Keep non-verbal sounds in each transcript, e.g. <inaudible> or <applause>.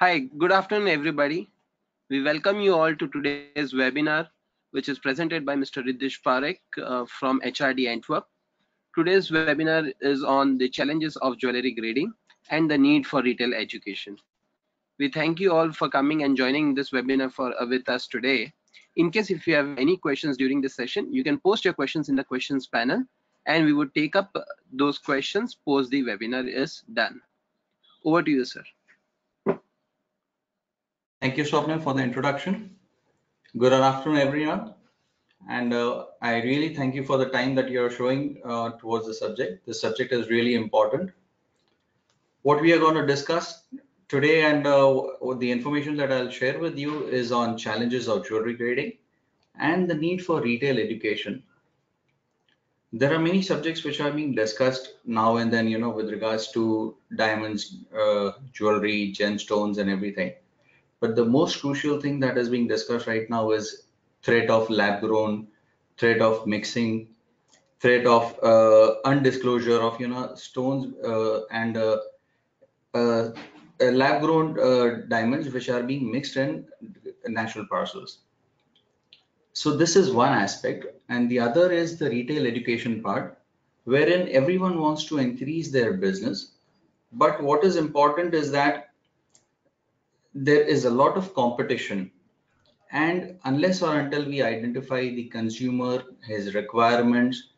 Hi, good afternoon, everybody. We welcome you all to today's webinar, which is presented by Mr. Riddhish Parekh uh, from HRD Antwerp. Today's webinar is on the challenges of jewelry grading and the need for retail education. We thank you all for coming and joining this webinar for uh, with us today. In case if you have any questions during the session, you can post your questions in the questions panel and we would take up those questions post the webinar is done. Over to you, sir. Thank you, Swapnil, for the introduction. Good afternoon, everyone. And uh, I really thank you for the time that you're showing uh, towards the subject. The subject is really important. What we are going to discuss today and uh, the information that I'll share with you is on challenges of jewelry grading and the need for retail education. There are many subjects which are being discussed now and then, you know, with regards to diamonds, uh, jewelry, gemstones, and everything but the most crucial thing that is being discussed right now is threat of lab grown, threat of mixing, threat of uh, undisclosure of you know stones uh, and uh, uh lab grown uh, diamonds which are being mixed in natural parcels. So this is one aspect, and the other is the retail education part, wherein everyone wants to increase their business. But what is important is that there is a lot of competition. And unless or until we identify the consumer his requirements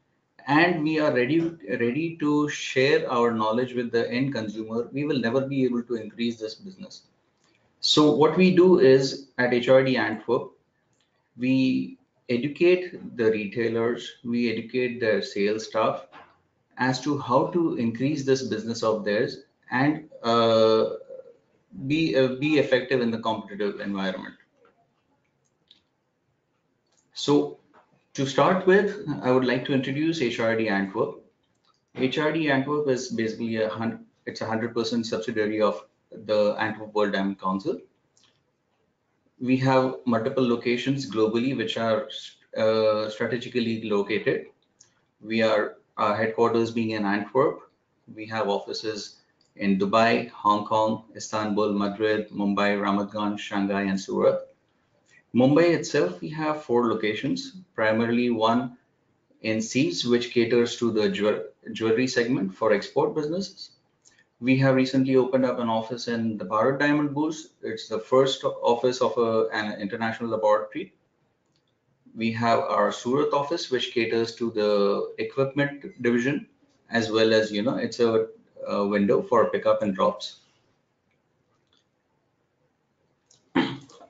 and we are ready ready to share our knowledge with the end consumer we will never be able to increase this business. So what we do is at HRD Antwerp we educate the retailers we educate their sales staff as to how to increase this business of theirs. And uh, be uh, be effective in the competitive environment. So to start with, I would like to introduce HRD Antwerp. HRD Antwerp is basically a hundred, it's a hundred percent subsidiary of the Antwerp World Diamond Council. We have multiple locations globally, which are uh, strategically located. We are our headquarters being in Antwerp. We have offices in Dubai, Hong Kong, Istanbul, Madrid, Mumbai, Ramat Gan, Shanghai, and Surat. Mumbai itself, we have four locations, primarily one in SEEPZ, which caters to the jewelry segment for export businesses. We have recently opened up an office in the Bharat Diamond Bourse. It's the first office of a, an international laboratory. We have our Surat office, which caters to the equipment division, as well as, you know, it's a uh, window for pickup and drops.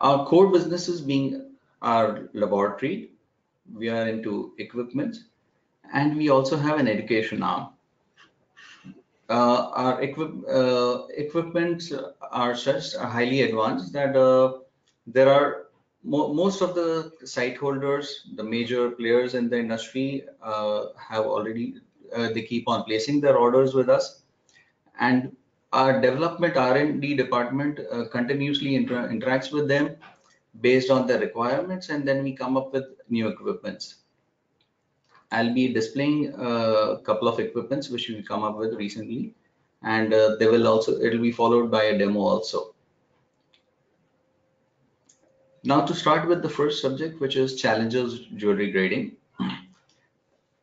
Our core businesses being our laboratory, we are into equipment, and we also have an education arm. Uh, our equip, uh, equipment are such are highly advanced that uh, there are mo most of the site holders, the major players in the industry uh, have already, uh, they keep on placing their orders with us and our development R&D department uh, continuously inter interacts with them based on the requirements and then we come up with new equipments. I'll be displaying a couple of equipments which we come up with recently and uh, they will also it'll be followed by a demo also. Now to start with the first subject which is challenges jewelry grading.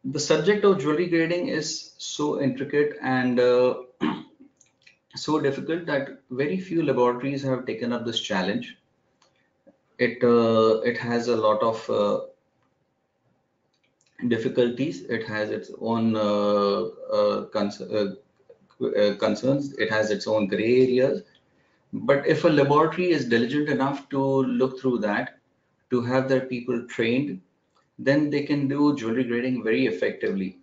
The subject of jewelry grading is so intricate and uh, so difficult that very few laboratories have taken up this challenge. It uh, it has a lot of uh, difficulties. It has its own uh, uh uh, uh, concerns. It has its own gray areas. But if a laboratory is diligent enough to look through that, to have their people trained, then they can do jewelry grading very effectively.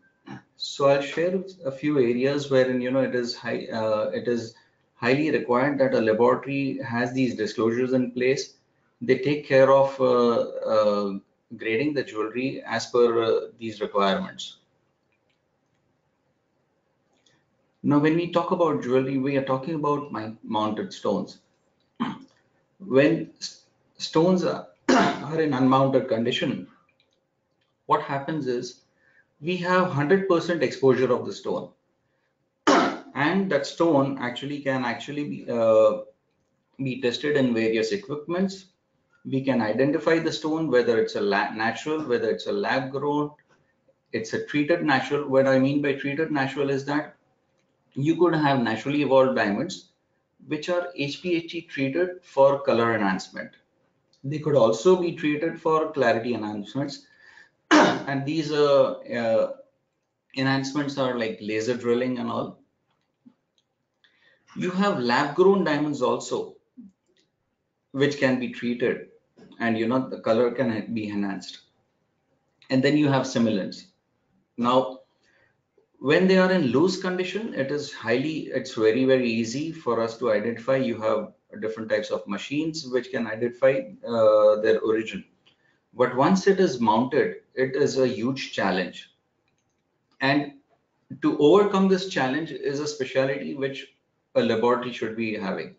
So I'll share a few areas wherein you know it is high, uh, it is highly required that a laboratory has these disclosures in place. They take care of uh, uh, grading the jewelry as per uh, these requirements. Now, when we talk about jewelry, we are talking about mounted stones. <clears throat> when stones are, <clears throat> are in unmounted condition, what happens is we have 100% exposure of the stone <coughs> and that stone actually can actually be uh, be tested in various equipments. We can identify the stone, whether it's a natural, whether it's a lab grown, it's a treated natural. What I mean by treated natural is that you could have naturally evolved diamonds which are HPHT treated for color enhancement. They could also be treated for clarity enhancements. <clears throat> and these uh, uh, enhancements are like laser drilling and all. You have lab grown diamonds also, which can be treated and you know the color can be enhanced. And then you have simulants. Now, when they are in loose condition, it is highly, it's very, very easy for us to identify. You have different types of machines which can identify uh, their origin. But once it is mounted, it is a huge challenge. And to overcome this challenge is a specialty which a laboratory should be having.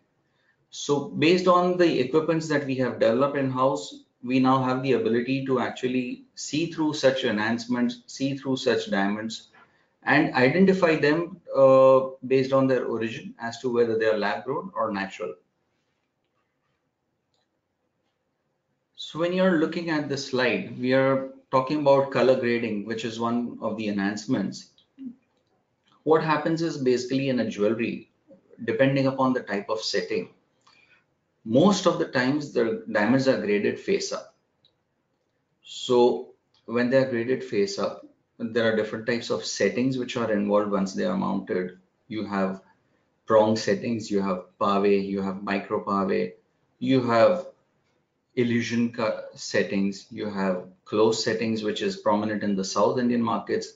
So based on the equipments that we have developed in-house, we now have the ability to actually see through such enhancements, see through such diamonds, and identify them uh, based on their origin as to whether they are lab grown or natural. So when you're looking at the slide, we are talking about color grading, which is one of the enhancements. What happens is basically in a jewelry, depending upon the type of setting, most of the times the diamonds are graded face up. So when they are graded face up, there are different types of settings which are involved once they are mounted. You have prong settings, you have pave, you have micro pave, you have illusion settings, you have close settings, which is prominent in the South Indian markets.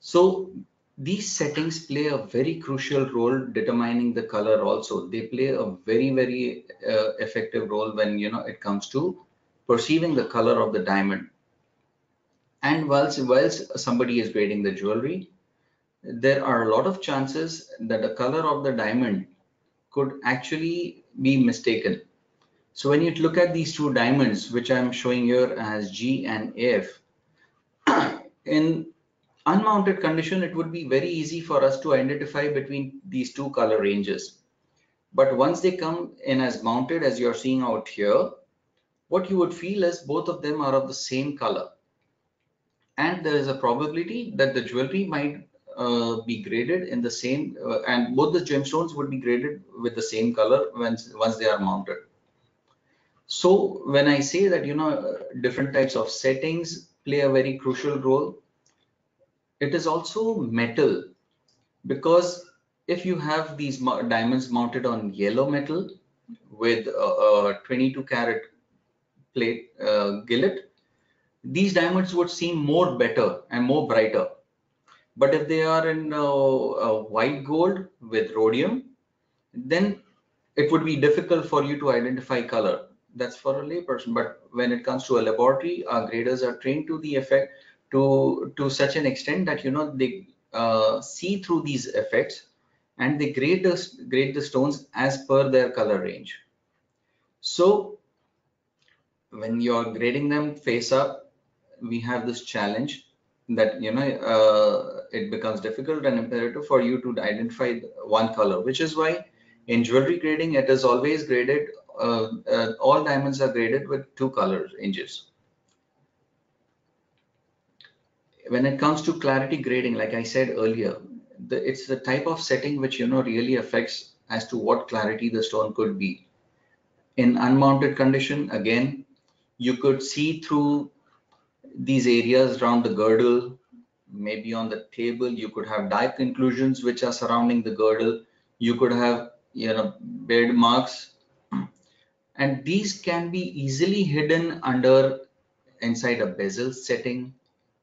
So these settings play a very crucial role determining the color also. They play a very, very uh, effective role when, you know, it comes to perceiving the color of the diamond. And whilst, whilst somebody is grading the jewelry, there are a lot of chances that the color of the diamond could actually be mistaken. So when you look at these two diamonds, which I'm showing here as G and F, <clears throat> in unmounted condition, it would be very easy for us to identify between these two color ranges. But once they come in as mounted, as you're seeing out here, what you would feel is both of them are of the same color and there is a probability that the jewelry might uh, be graded in the same uh, and both the gemstones would be graded with the same color once once they are mounted so when i say that you know different types of settings play a very crucial role it is also metal because if you have these diamonds mounted on yellow metal with a, a 22 karat plate uh, gillet these diamonds would seem more better and more brighter. But if they are in uh, uh, white gold with rhodium, then it would be difficult for you to identify color. That's for a layperson. But when it comes to a laboratory, our graders are trained to the effect to to such an extent that you know they uh, see through these effects and they grade the grade the stones as per their color range. So when you're grading them face up, we have this challenge that you know uh, it becomes difficult and imperative for you to identify one color which is why in jewelry grading it is always graded Uh, uh, all diamonds are graded with two color ranges when it comes to clarity grading like i said earlier the, it's the type of setting which you know really affects as to what clarity the stone could be in unmounted condition again you could see through these areas around the girdle, maybe on the table, you could have dark inclusions which are surrounding the girdle. You could have, you know, bed marks. And these can be easily hidden under inside a bezel setting,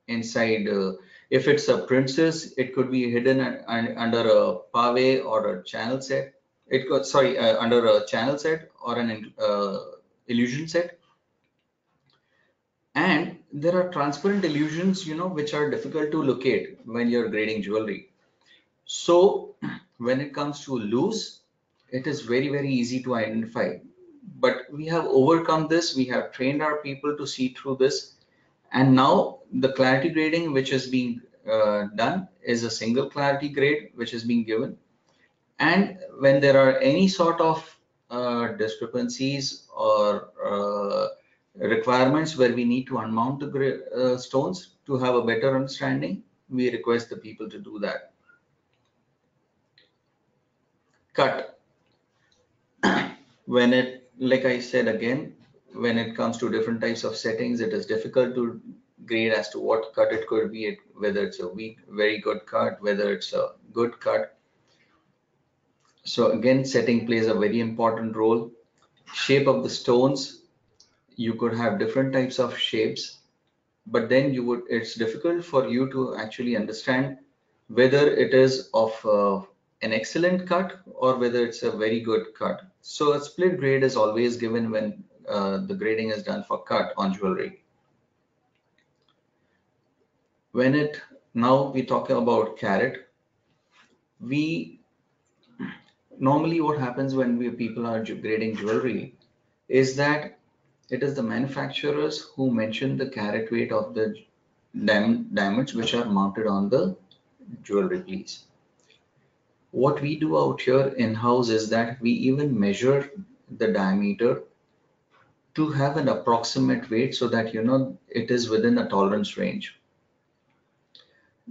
inside, uh, if it's a princess, it could be hidden under a pave or a channel set. It could, sorry, uh, under a channel set or an uh, illusion set. And there are transparent illusions you know which are difficult to locate when you're grading jewelry. So <clears throat> when it comes to loose it is very very easy to identify but we have overcome this we have trained our people to see through this and now the clarity grading which is being uh, done is a single clarity grade which is being given and when there are any sort of uh, discrepancies or uh, requirements where we need to unmount the uh, stones to have a better understanding, we request the people to do that. Cut. <coughs> when it, like I said again, when it comes to different types of settings, it is difficult to grade as to what cut it could be, whether it's a weak, very good cut, whether it's a good cut. So again, setting plays a very important role. Shape of the stones, you could have different types of shapes, but then you would, it's difficult for you to actually understand whether it is of uh, an excellent cut or whether it's a very good cut. So a split grade is always given when uh, the grading is done for cut on jewelry. When it now we talk about carat, we normally what happens when we people are grading jewelry is that it is the manufacturers who mention the carat weight of the diamonds which are mounted on the jewelry piece. What we do out here in-house is that we even measure the diameter to have an approximate weight so that you know it is within a tolerance range.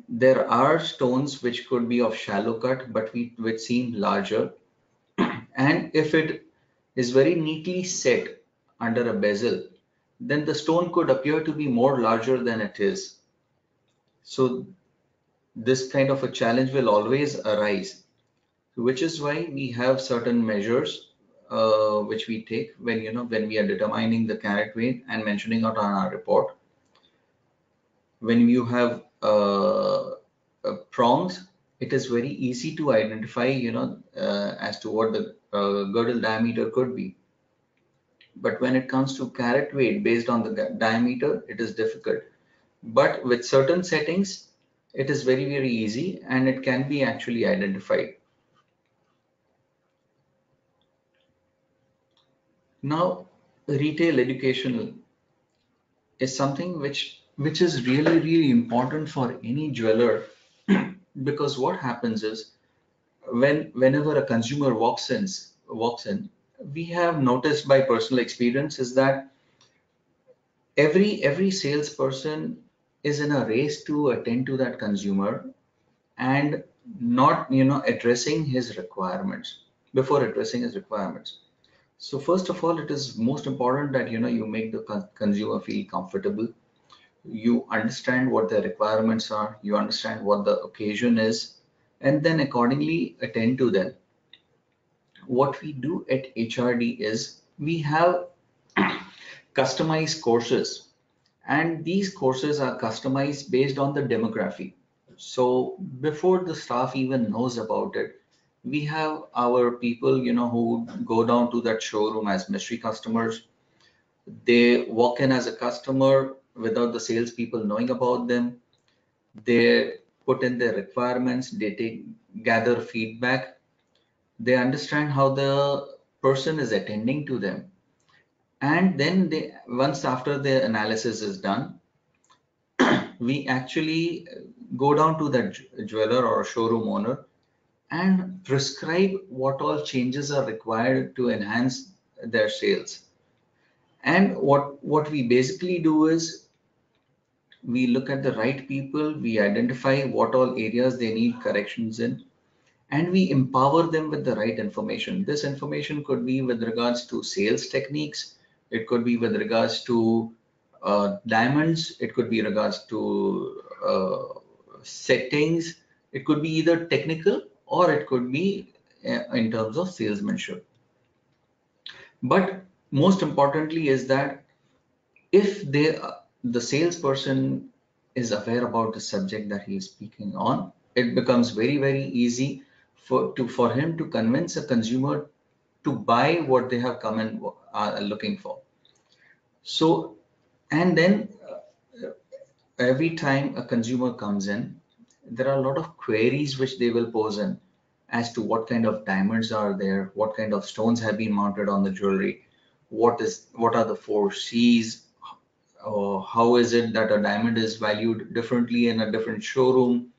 There are stones which could be of shallow cut but we, which seem larger <clears throat> and if it is very neatly set under a bezel, then the stone could appear to be more larger than it is. So this kind of a challenge will always arise, which is why we have certain measures uh, which we take when you know when we are determining the carat weight and mentioning it on our report. When you have uh, uh, prongs, it is very easy to identify, you know, uh, as to what the uh, girdle diameter could be. But when it comes to carat weight based on the diameter, it is difficult. But with certain settings, it is very, very easy and it can be actually identified. Now, retail educational is something which which is really, really important for any jeweler <clears throat> because what happens is when whenever a consumer walks in walks in we have noticed by personal experience is that every every salesperson is in a race to attend to that consumer and not you know addressing his requirements before addressing his requirements so first of all it is most important that you know you make the con consumer feel comfortable you understand what their requirements are you understand what the occasion is and then accordingly attend to them what we do at HRD is we have <clears throat> customized courses and these courses are customized based on the demography. So before the staff even knows about it, we have our people, you know, who go down to that showroom as mystery customers. They walk in as a customer without the salespeople knowing about them. They put in their requirements, they take gather feedback they understand how the person is attending to them and then they once after the analysis is done <clears throat> we actually go down to that jeweler or showroom owner and prescribe what all changes are required to enhance their sales and what what we basically do is we look at the right people we identify what all areas they need corrections in and we empower them with the right information. This information could be with regards to sales techniques. It could be with regards to uh, diamonds. It could be regards to uh, settings. It could be either technical or it could be uh, in terms of salesmanship. But most importantly is that if they, the salesperson is aware about the subject that he is speaking on, it becomes very, very easy for to for him to convince a consumer to buy what they have come and are looking for so and then uh, every time a consumer comes in there are a lot of queries which they will pose in as to what kind of diamonds are there what kind of stones have been mounted on the jewelry what is what are the four c's or how is it that a diamond is valued differently in a different showroom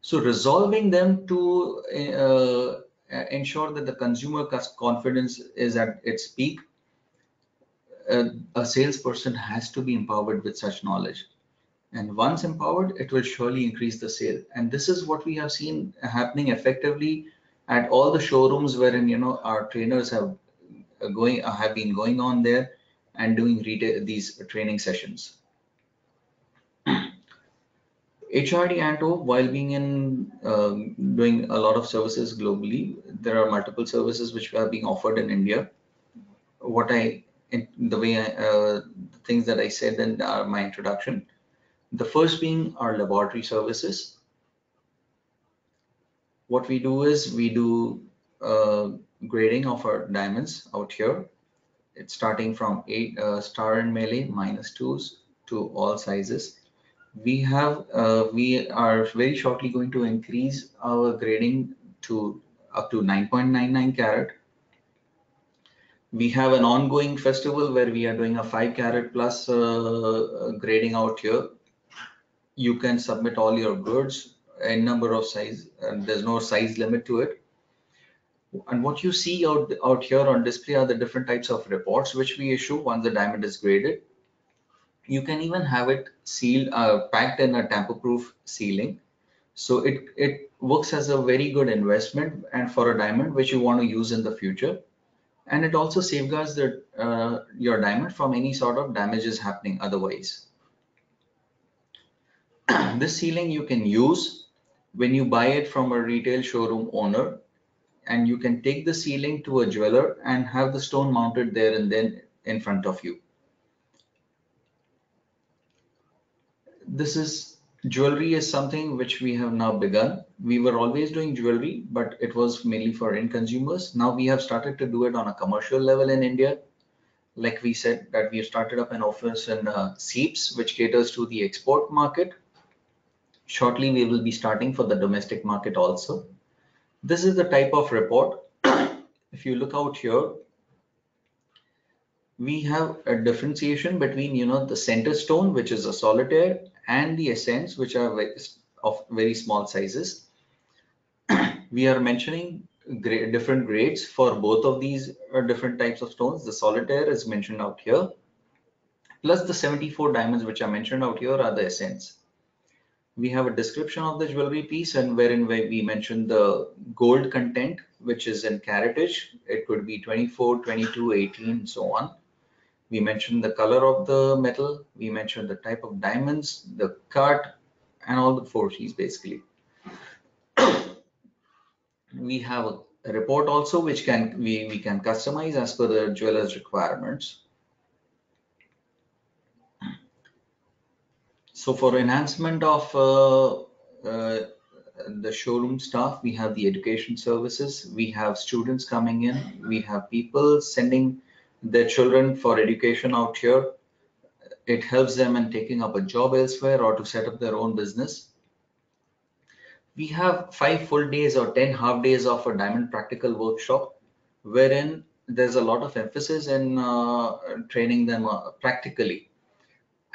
so resolving them to uh, uh, ensure that the consumer confidence is at its peak, uh, a salesperson has to be empowered with such knowledge. And once empowered, it will surely increase the sale. And this is what we have seen happening effectively at all the showrooms wherein you know our trainers have uh, going have been going on there and doing retail these training sessions. <clears throat> HRD Antwerp, while being in um, doing a lot of services globally, there are multiple services which are being offered in India. What I, in the way, I, uh, things that I said in uh, my introduction, the first being our laboratory services. What we do is we do uh, grading of our diamonds out here. It's starting from eight uh, star and melee minus twos to all sizes we have uh, we are very shortly going to increase our grading to up to 9.99 carat we have an ongoing festival where we are doing a 5 carat plus uh, grading out here you can submit all your goods in number of size and there's no size limit to it. And what you see out out here on display are the different types of reports which we issue once the diamond is graded. You can even have it sealed uh, packed in a tamper proof sealing. So it it works as a very good investment and for a diamond which you want to use in the future. And it also safeguards the uh, your diamond from any sort of damages happening otherwise <clears throat> this sealing you can use when you buy it from a retail showroom owner and you can take the sealing to a jeweler and have the stone mounted there and then in front of you this is jewelry is something which we have now begun. We were always doing jewelry, but it was mainly for end consumers. Now we have started to do it on a commercial level in India. Like we said that we have started up an office in uh, SEEPZ, which caters to the export market. Shortly, we will be starting for the domestic market also. This is the type of report. <coughs> if you look out here, we have a differentiation between, you know, the center stone, which is a solitaire, and the essence, which are of very small sizes. <coughs> we are mentioning different grades for both of these uh, different types of stones. The solitaire is mentioned out here, plus the 74 diamonds which are mentioned out here are the essence. We have a description of the jewelry piece and wherein we mention the gold content, which is in caratage. It could be 24, 22, 18, so on we mentioned the color of the metal, we mentioned the type of diamonds, the cut, and all the four C's basically. <clears throat> we have a report also which can we, we can customize as per the jeweler's requirements. So for enhancement of uh, uh, the showroom staff, we have the education services, we have students coming in, we have people sending their children for education out here. It helps them in taking up a job elsewhere or to set up their own business. We have five full days or 10 half days of a diamond practical workshop wherein there's a lot of emphasis in uh, training them uh, practically.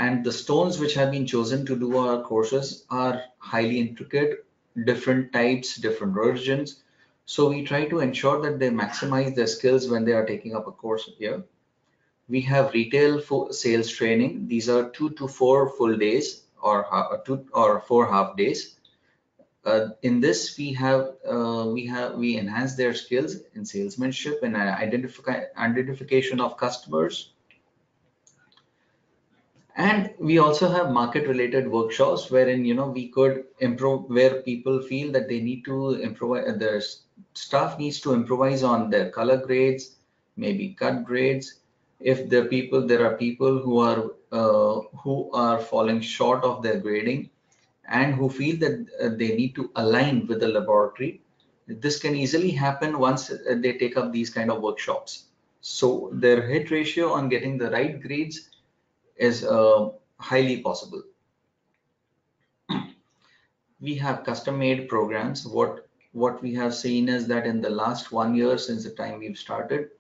And the stones which have been chosen to do our courses are highly intricate, different types, different origins, so we try to ensure that they maximize their skills when they are taking up a course here. We have retail sales training. These are two to four full days or uh, two or four half days. Uh, in this, we have uh, we have we enhance their skills in salesmanship and identify identification of customers, and we also have market related workshops wherein you know we could improve where people feel that they need to improve their staff needs to improvise on their color grades maybe cut grades. If there people there are people who are uh, who are falling short of their grading and who feel that uh, they need to align with the laboratory this can easily happen once uh, they take up these kind of workshops. So their hit ratio on getting the right grades is uh, highly possible. <clears throat> we have custom made programs. What, what we have seen is that in the last one year since the time we've started,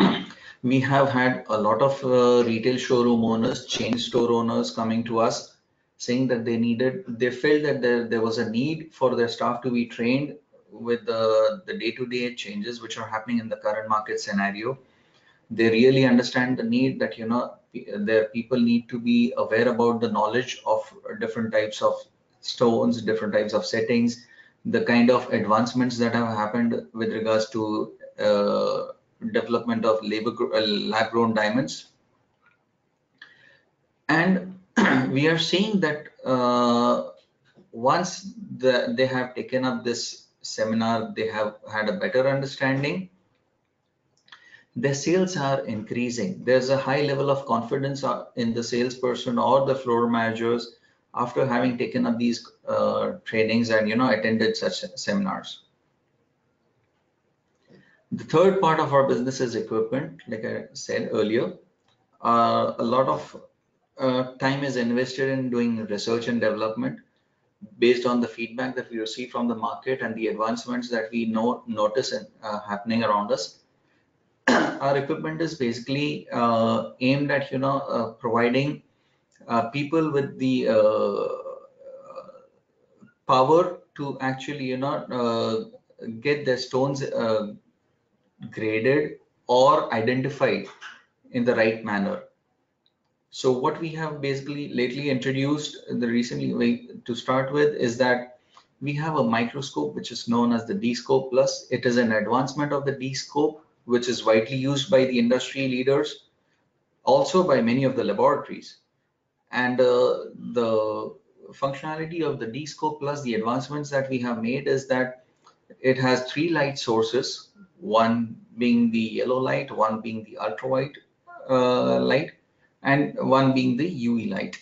<clears throat> we have had a lot of uh, retail showroom owners, chain store owners coming to us saying that they needed, they felt that there, there was a need for their staff to be trained with the the day-to-day changes which are happening in the current market scenario they really understand the need that you know their people need to be aware about the knowledge of different types of stones different types of settings the kind of advancements that have happened with regards to uh, development of labor uh, lab grown diamonds. And <clears throat> we are seeing that uh, once the, they have taken up this seminar they have had a better understanding their sales are increasing. There's a high level of confidence uh, in the salesperson or the floor managers after having taken up these uh, trainings and you know attended such seminars. The third part of our business is equipment. Like I said earlier, uh, a lot of uh, time is invested in doing research and development based on the feedback that we receive from the market and the advancements that we know notice uh, happening around us <clears throat> our equipment is basically uh, aimed at you know uh, providing uh, people with the uh, power to actually you know uh, get their stones uh, graded or identified in the right manner. So what we have basically lately introduced the recently to start with is that we have a microscope which is known as the D-scope plus. It is an advancement of the D-scope which is widely used by the industry leaders, also by many of the laboratories. And uh, the functionality of the D-Scope Plus, the advancements that we have made is that it has three light sources, one being the yellow light, one being the ultraviolet uh, light, and one being the UV light.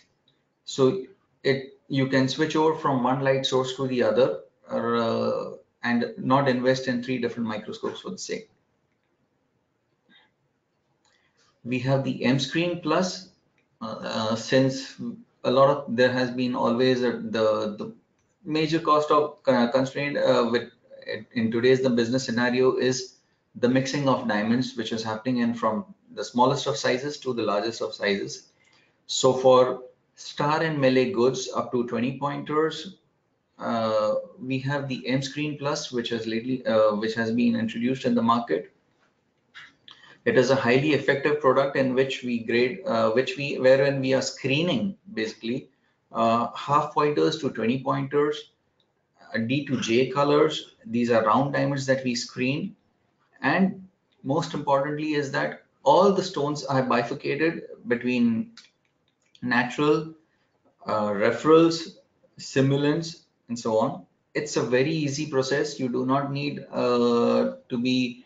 So it you can switch over from one light source to the other uh, and not invest in three different microscopes for the sake. We have the M screen plus uh, uh, since a lot of there has been always a, the the major cost of uh, constraint uh, with in today's the business scenario is the mixing of diamonds which is happening in from the smallest of sizes to the largest of sizes. So for star and melee goods up to 20 pointers uh, we have the m screen plus which has lately uh, which has been introduced in the market it is a highly effective product in which we grade, uh, which we, wherein we are screening basically uh, half pointers to 20 pointers, uh, D to J colors. These are round diamonds that we screen. And most importantly is that all the stones are bifurcated between natural, uh, referrals, simulants, and so on. It's a very easy process. You do not need uh, to be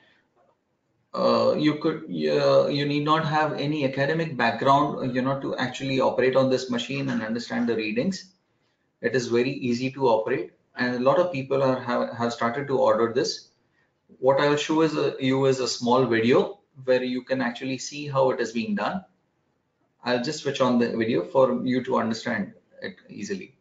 uh, you could uh, you need not have any academic background you know to actually operate on this machine and understand the readings. It is very easy to operate and a lot of people are have, have started to order this. What i'll show is a, you is a small video where you can actually see how it is being done. I'll just switch on the video for you to understand it easily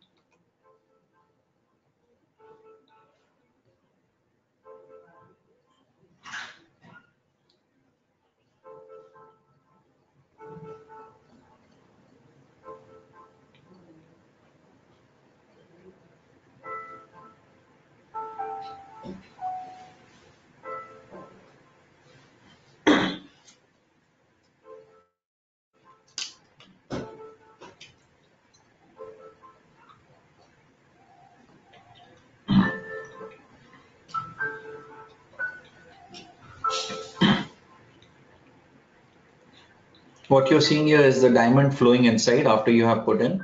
What you're seeing here is the diamond flowing inside after you have put in.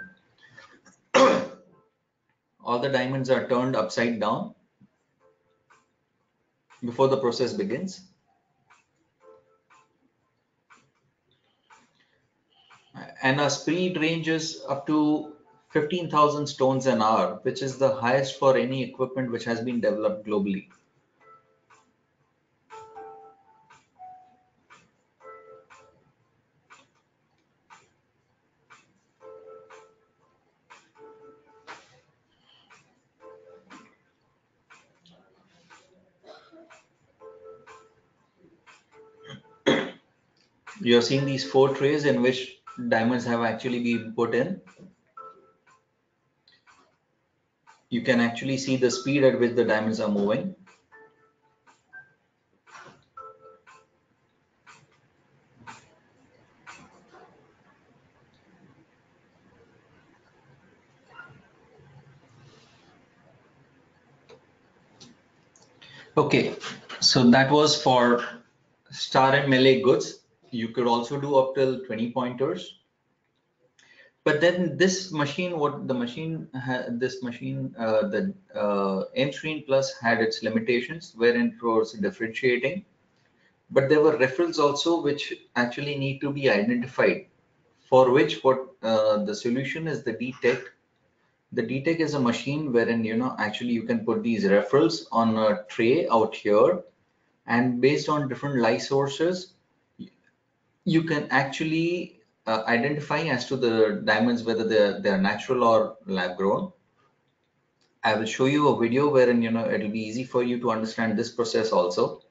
<coughs> All the diamonds are turned upside down before the process begins. And our speed ranges up to 15,000 stones an hour, which is the highest for any equipment which has been developed globally. you're seeing these four trays in which diamonds have actually been put in. You can actually see the speed at which the diamonds are moving. Okay, so that was for star and melee goods. You could also do up till 20 pointers. But then this machine, what the machine, this machine, uh, the uh, M-Screen Plus had its limitations wherein it was differentiating. But there were referrals also which actually need to be identified for which what uh, the solution is the detect the DTEC is a machine wherein you know actually you can put these referrals on a tray out here and based on different light sources you can actually uh, identify as to the diamonds whether they're they're natural or lab grown. I will show you a video wherein you know it'll be easy for you to understand this process also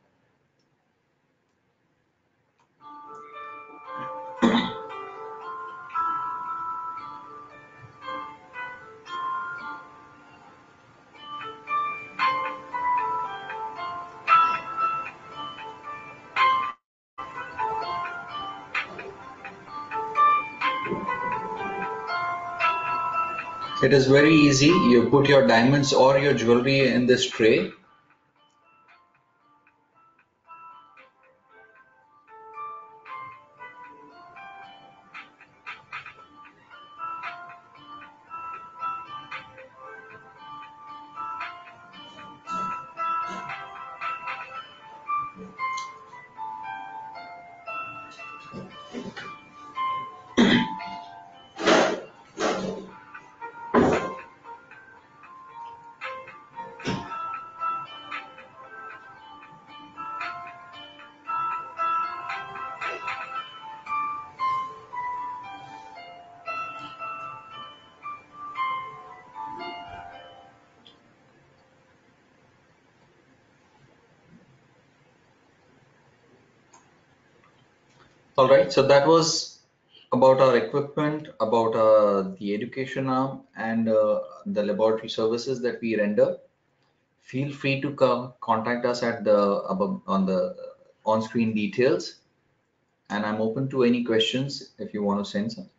It is very easy. You put your diamonds or your jewelry in this tray. All right, so that was about our equipment, about uh, the education arm and uh, the laboratory services that we render. Feel free to come contact us at the above on the on-screen details, and I'm open to any questions if you want to send some.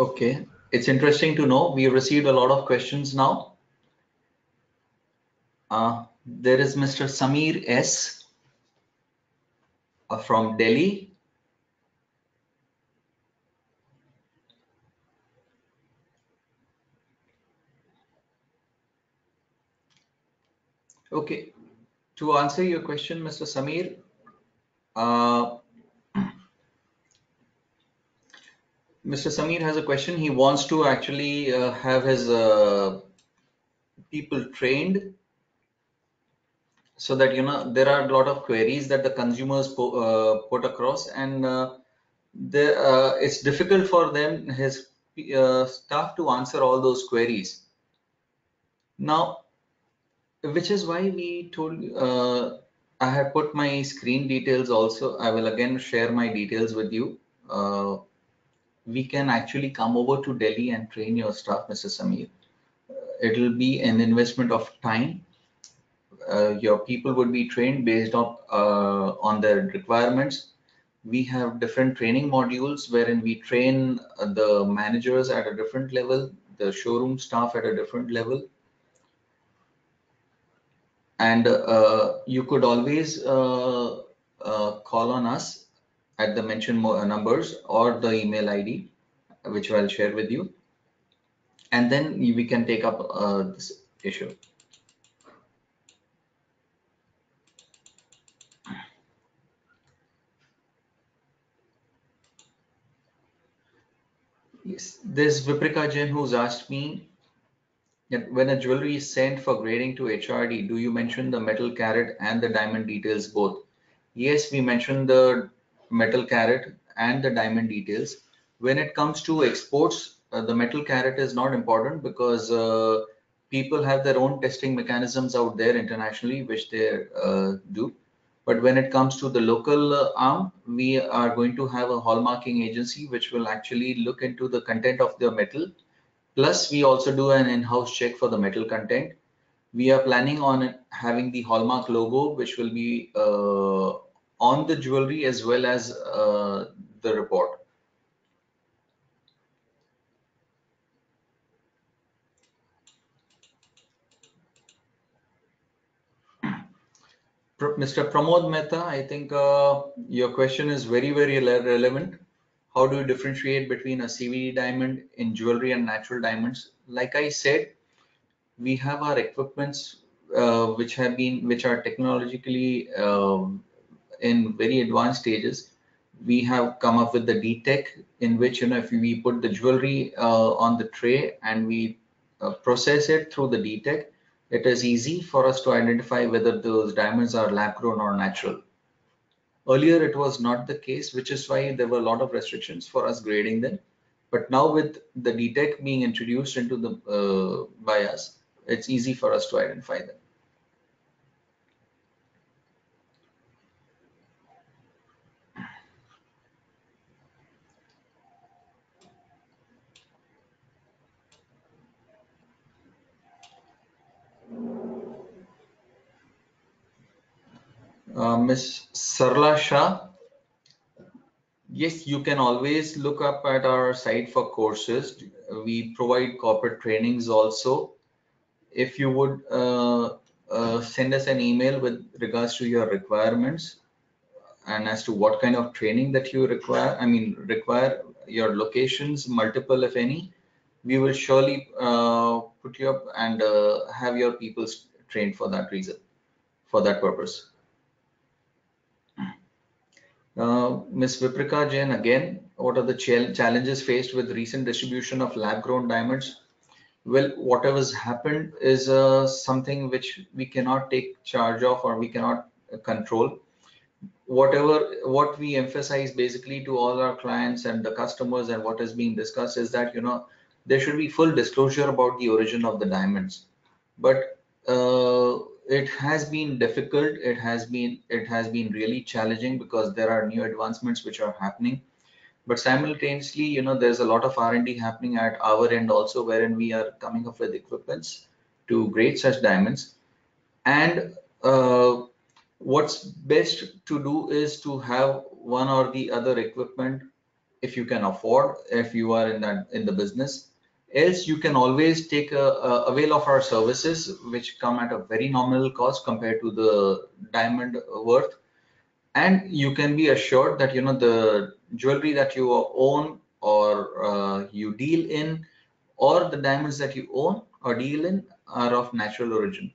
Okay, it's interesting to know. We received a lot of questions now. Uh, there is Mr. Samir S. Uh, from Delhi. Okay, to answer your question, Mr. Samir, uh, Mr. Samir has a question. He wants to actually uh, have his uh, people trained so that you know there are a lot of queries that the consumers po uh, put across, and uh, uh, it's difficult for them his uh, staff to answer all those queries. Now, which is why we told I have put my screen details also. I will again share my details with you we can actually come over to Delhi and train your staff, Mr. Samir. Uh, it'll be an investment of time. Uh, your people would be trained based on uh, on their requirements. We have different training modules wherein we train the managers at a different level, the showroom staff at a different level. And uh, you could always uh, uh, call on us at the mentioned uh, numbers or the email ID, which I'll share with you. And then we can take up uh, this issue. Yes, this Viprika Jain who's asked me that when a jewelry is sent for grading to HRD, do you mention the metal carat and the diamond details both? Yes, we mentioned the metal carat and the diamond details. When it comes to exports, uh, the metal carat is not important because uh, people have their own testing mechanisms out there internationally, which they uh, do. But when it comes to the local uh, arm, we are going to have a hallmarking agency which will actually look into the content of the metal. Plus, we also do an in-house check for the metal content. We are planning on having the hallmark logo, which will be uh, on the jewelry as well as uh, the report. Mr. Pramod Mehta, I think uh, your question is very, very relevant. How do you differentiate between a CVD diamond in jewelry and natural diamonds? Like I said, we have our equipments uh, which have been, which are technologically um, in very advanced stages. We have come up with the DTEC in which, you know, if we put the jewelry uh, on the tray and we uh, process it through the DTEC, it is easy for us to identify whether those diamonds are lab grown or natural. Earlier, it was not the case, which is why there were a lot of restrictions for us grading them. But now with the DTEC being introduced into the uh, by us, it's easy for us to identify them. Uh, Miss Sarla Shah. Yes, you can always look up at our site for courses. We provide corporate trainings also. If you would uh, uh, send us an email with regards to your requirements and as to what kind of training that you require, I mean, require your locations, multiple if any, we will surely uh, put you up and uh, have your people trained for that reason, for that purpose. Uh, Ms. Viprika Jain again, what are the ch challenges faced with recent distribution of lab-grown diamonds? Well, whatever's happened is uh, something which we cannot take charge of or we cannot control. Whatever what we emphasize basically to all our clients and the customers and what is being discussed is that you know there should be full disclosure about the origin of the diamonds. But uh, it has been difficult. It has been it has been really challenging because there are new advancements which are happening. But simultaneously you know there's a lot of r&d happening at our end also wherein we are coming up with equipments to grade such diamonds. And uh, what's best to do is to have one or the other equipment if you can afford if you are in that in the business else you can always take a, a avail of our services which come at a very nominal cost compared to the diamond worth. And you can be assured that you know the jewelry that you own or uh, you deal in or the diamonds that you own or deal in are of natural origin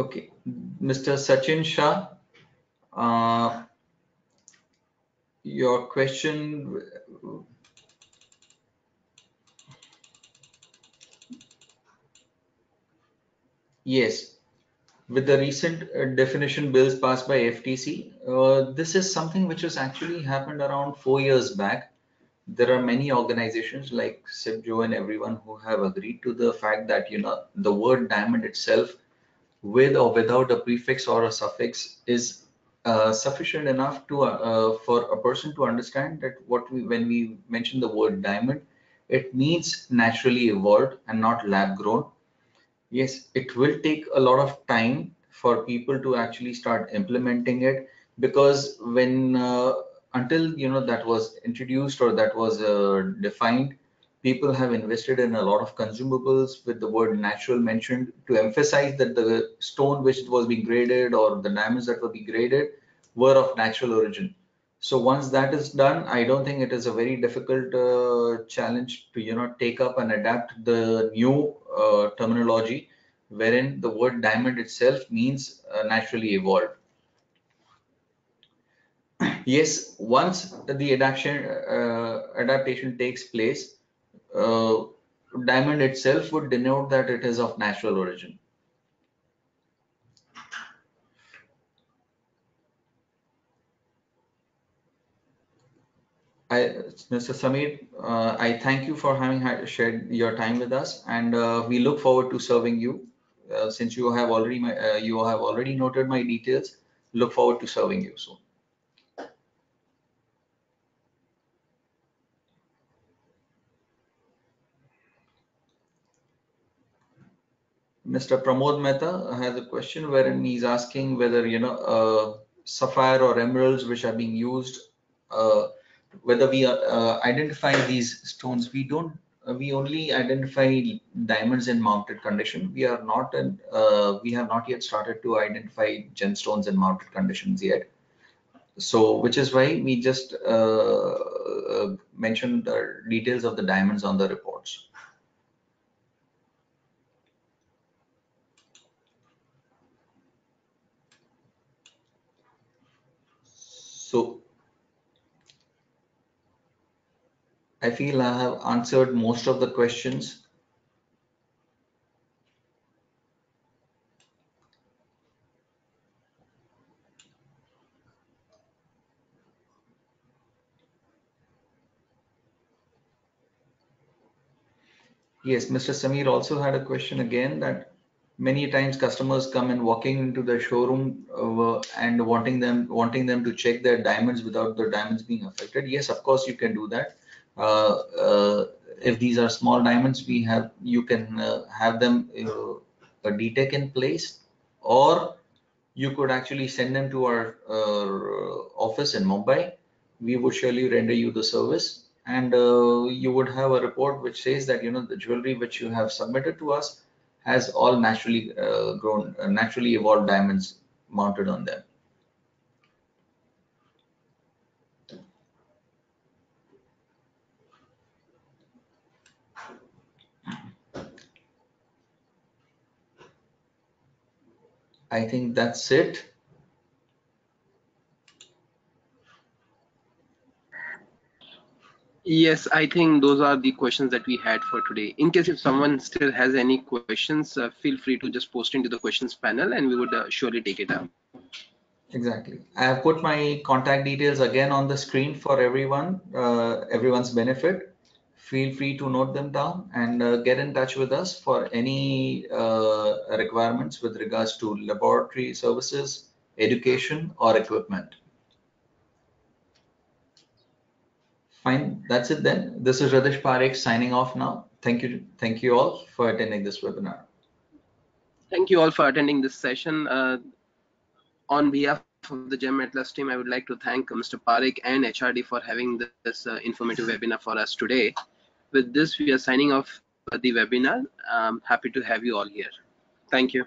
Okay, Mr. Sachin Shah, uh, your question. Yes, with the recent uh, definition bills passed by FTC, uh, this is something which has actually happened around four years back. There are many organizations like CIBJO and everyone who have agreed to the fact that you know the word diamond itself with or without a prefix or a suffix is uh, sufficient enough to uh, for a person to understand that what we when we mention the word diamond it means naturally evolved and not lab grown. Yes it will take a lot of time for people to actually start implementing it because when uh, until you know that was introduced or that was uh, defined people have invested in a lot of consumables with the word natural mentioned to emphasize that the stone which was being graded or the diamonds that were being graded were of natural origin. So once that is done, I don't think it is a very difficult uh, challenge to you know take up and adapt the new uh, terminology, wherein the word diamond itself means uh, naturally evolved. <clears throat> yes, once the uh, adaptation takes place, uh, diamond itself would denote that it is of natural origin. I, Mr. Samir, uh, I thank you for having shared your time with us, and uh, we look forward to serving you uh, since you have already my, uh, you have already noted my details, look forward to serving you soon. Mr. Pramod Mehta has a question wherein he's asking whether, you know, uh, sapphire or emeralds which are being used, uh, whether we uh, identify these stones. We don't, uh, we only identify diamonds in mounted condition. We are not, in, uh, we have not yet started to identify gemstones in mounted conditions yet. So, which is why we just uh, mentioned the details of the diamonds on the reports. So I feel I have answered most of the questions. Yes, Mr. Samir also had a question again that many times customers come and walking into the showroom uh, and wanting them wanting them to check their diamonds without the diamonds being affected yes of course you can do that if these are small diamonds we have you can uh, have them uh, a DTEC in place or you could actually send them to our uh, office in Mumbai we would surely render you the service and you would have a report which says that you know the jewelry which you have submitted to us has all naturally uh, grown, uh, naturally evolved diamonds mounted on them. I think that's it. Yes, I think those are the questions that we had for today. In case if someone still has any questions, uh, feel free to just post into the questions panel and we would uh, surely take it up. Exactly. I have put my contact details again on the screen for everyone, uh, everyone's benefit. Feel free to note them down and uh, get in touch with us for any uh, requirements with regards to laboratory services, education or equipment. Fine, that's it then. This is Riddhish Parekh signing off now. Thank you. Thank you all for attending this webinar. Thank you all for attending this session. Uh, on behalf of the GemAtlas team, I would like to thank Mr. Parekh and HRD for having this uh, informative webinar for us today. With this, we are signing off the webinar. I'm happy to have you all here. Thank you.